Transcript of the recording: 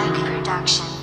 Light Production.